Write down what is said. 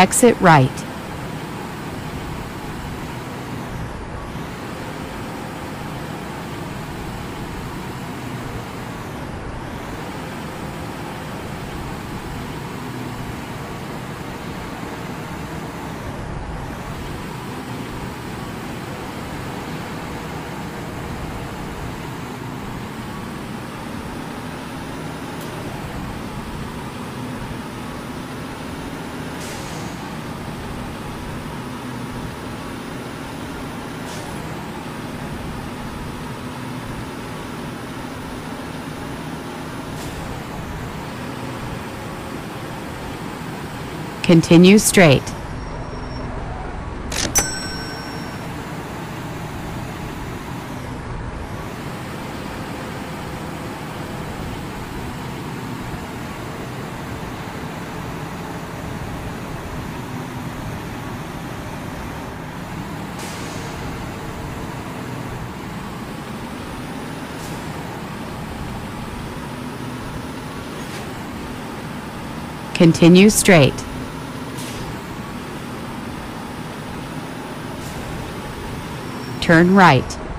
Exit right. Continue straight. Continue straight. Turn right.